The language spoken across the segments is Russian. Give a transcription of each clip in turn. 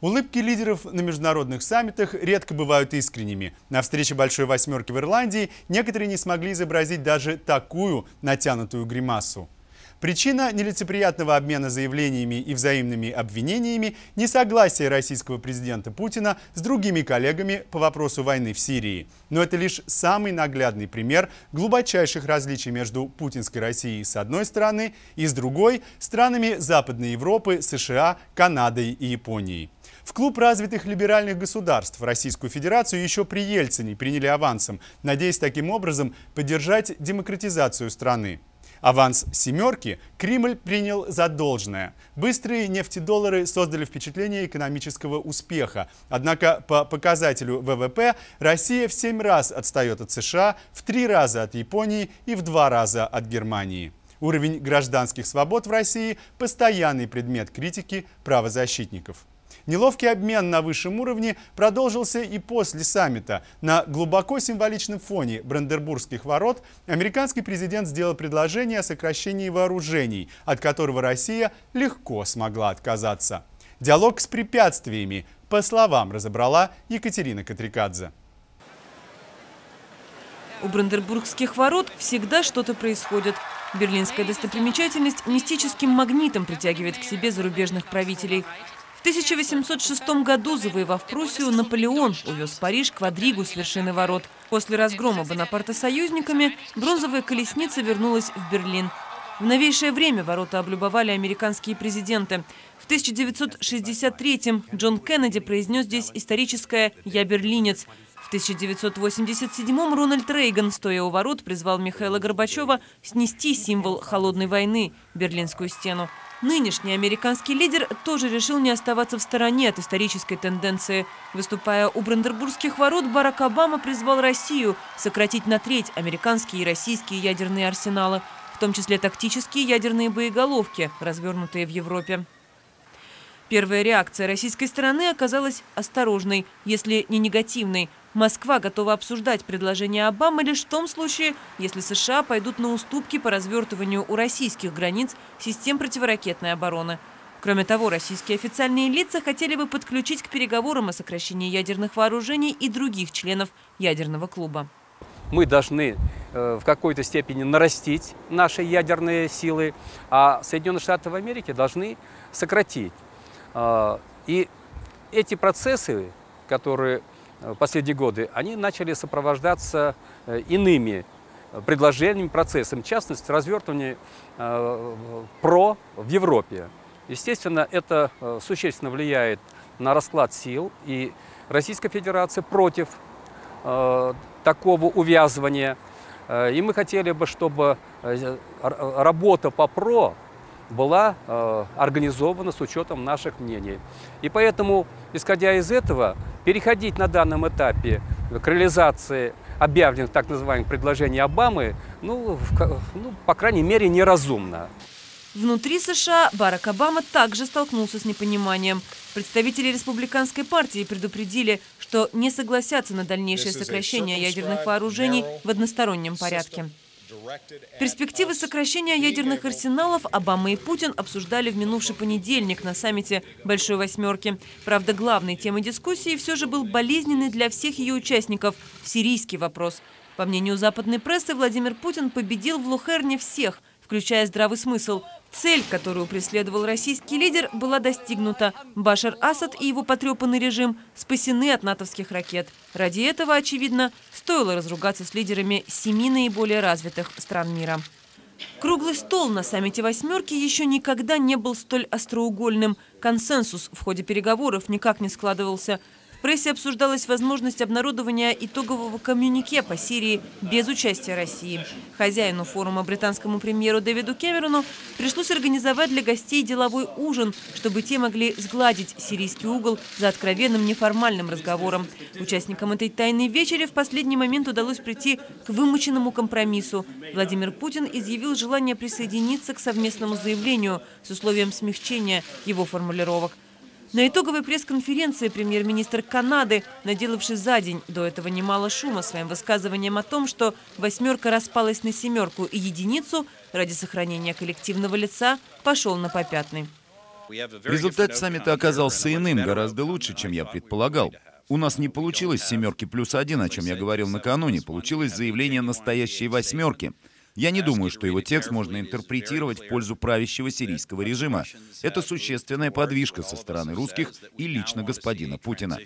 Улыбки лидеров на международных саммитах редко бывают искренними. На встрече Большой Восьмерки в Ирландии некоторые не смогли изобразить даже такую натянутую гримасу. Причина нелицеприятного обмена заявлениями и взаимными обвинениями – несогласие российского президента Путина с другими коллегами по вопросу войны в Сирии. Но это лишь самый наглядный пример глубочайших различий между путинской Россией с одной стороны и с другой – странами Западной Европы, США, Канадой и Японией. В клуб развитых либеральных государств Российскую Федерацию еще при Ельцине приняли авансом, надеясь таким образом поддержать демократизацию страны. Аванс «семерки» Кремль принял за должное. Быстрые нефтедоллары создали впечатление экономического успеха. Однако по показателю ВВП Россия в 7 раз отстает от США, в 3 раза от Японии и в 2 раза от Германии. Уровень гражданских свобод в России – постоянный предмет критики правозащитников. Неловкий обмен на высшем уровне продолжился и после саммита. На глубоко символичном фоне Брандербургских ворот американский президент сделал предложение о сокращении вооружений, от которого Россия легко смогла отказаться. Диалог с препятствиями, по словам разобрала Екатерина Катрикадзе. У Брандербургских ворот всегда что-то происходит. Берлинская достопримечательность мистическим магнитом притягивает к себе зарубежных правителей. В 1806 году, завоевав Пруссию, Наполеон увез Париж квадригу с вершины ворот. После разгрома Бонапарта союзниками бронзовая колесница вернулась в Берлин. В новейшее время ворота облюбовали американские президенты. В 1963-м Джон Кеннеди произнес здесь историческое «Я берлинец». В 1987-м Рональд Рейган, стоя у ворот, призвал Михаила Горбачева снести символ холодной войны – Берлинскую стену. Нынешний американский лидер тоже решил не оставаться в стороне от исторической тенденции. Выступая у Брандербургских ворот, Барак Обама призвал Россию сократить на треть американские и российские ядерные арсеналы, в том числе тактические ядерные боеголовки, развернутые в Европе. Первая реакция российской стороны оказалась осторожной, если не негативной. Москва готова обсуждать предложение Обамы лишь в том случае, если США пойдут на уступки по развертыванию у российских границ систем противоракетной обороны. Кроме того, российские официальные лица хотели бы подключить к переговорам о сокращении ядерных вооружений и других членов ядерного клуба. Мы должны э, в какой-то степени нарастить наши ядерные силы, а Соединенные Штаты Америки должны сократить. Э, и эти процессы, которые Э, последние годы, они начали сопровождаться э, иными э, предложениями, процессами, в частности, развертывание ПРО в Европе. Естественно, это существенно влияет на расклад сил, и Российская Федерация против такого увязывания. И мы хотели бы, чтобы работа по ПРО была э, организована с учетом наших мнений. И поэтому, исходя из этого, переходить на данном этапе к реализации объявленных так называемых предложений Обамы, ну, в, ну по крайней мере, неразумно. Внутри США Барак Обама также столкнулся с непониманием. Представители республиканской партии предупредили, что не согласятся на дальнейшее сокращение ядерных вооружений в одностороннем порядке. Перспективы сокращения ядерных арсеналов Обама и Путин обсуждали в минувший понедельник на саммите «Большой восьмерки». Правда, главной темой дискуссии все же был болезненный для всех ее участников – сирийский вопрос. По мнению западной прессы, Владимир Путин победил в Лухерне всех, включая здравый смысл – Цель, которую преследовал российский лидер, была достигнута. Башар Асад и его потрепанный режим спасены от натовских ракет. Ради этого, очевидно, стоило разругаться с лидерами семи наиболее развитых стран мира. Круглый стол на саммите «восьмерки» еще никогда не был столь остроугольным. Консенсус в ходе переговоров никак не складывался – в прессе обсуждалась возможность обнародования итогового коммюнике по Сирии без участия России. Хозяину форума британскому премьеру Дэвиду Кэмерону пришлось организовать для гостей деловой ужин, чтобы те могли сгладить сирийский угол за откровенным неформальным разговором. Участникам этой тайной вечери в последний момент удалось прийти к вымученному компромиссу. Владимир Путин изъявил желание присоединиться к совместному заявлению с условием смягчения его формулировок. На итоговой пресс-конференции премьер-министр Канады, наделавший за день до этого немало шума своим высказыванием о том, что «восьмерка» распалась на «семерку» и «единицу», ради сохранения коллективного лица пошел на попятный. Результат саммита оказался иным, гораздо лучше, чем я предполагал. У нас не получилось семерки плюс один, о чем я говорил накануне. Получилось заявление настоящей восьмерки. Я не думаю, что его текст можно интерпретировать в пользу правящего сирийского режима. Это существенная подвижка со стороны русских и лично господина Путина.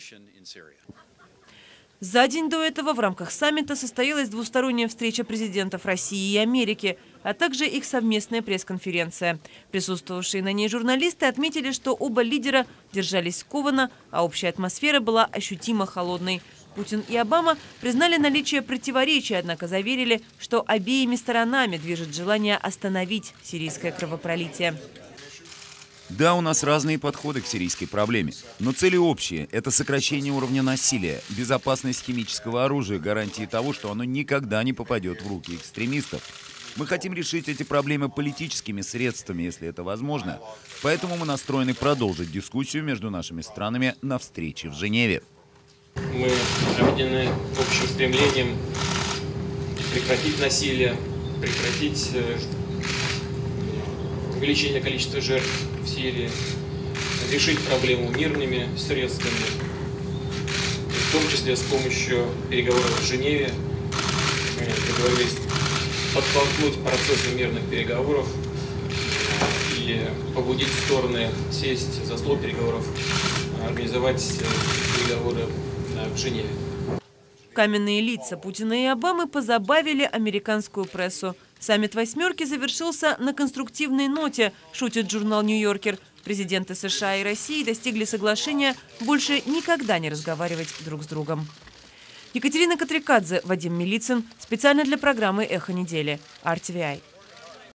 За день до этого в рамках саммита состоялась двусторонняя встреча президентов России и Америки, а также их совместная пресс-конференция. Присутствовавшие на ней журналисты отметили, что оба лидера держались скованно, а общая атмосфера была ощутимо холодной. Путин и Обама признали наличие противоречий, однако заверили, что обеими сторонами движет желание остановить сирийское кровопролитие. Да, у нас разные подходы к сирийской проблеме, но цели общие – это сокращение уровня насилия, безопасность химического оружия, гарантии того, что оно никогда не попадет в руки экстремистов. Мы хотим решить эти проблемы политическими средствами, если это возможно. Поэтому мы настроены продолжить дискуссию между нашими странами на встрече в Женеве. Мы объединены общим стремлением прекратить насилие, прекратить э, увеличение количества жертв в Сирии, решить проблему мирными средствами, в том числе с помощью переговоров в Женеве. Мы договорились подтолкнуть процессы мирных переговоров и побудить стороны сесть за стол переговоров, организовать переговоры в Женеве. Каменные лица Путина и Обамы позабавили американскую прессу. Саммит «восьмерки» завершился на конструктивной ноте, шутит журнал «Нью-Йоркер». Президенты США и России достигли соглашения больше никогда не разговаривать друг с другом. Екатерина Катрикадзе, Вадим Милицын. Специально для программы «Эхо недели». RTVI.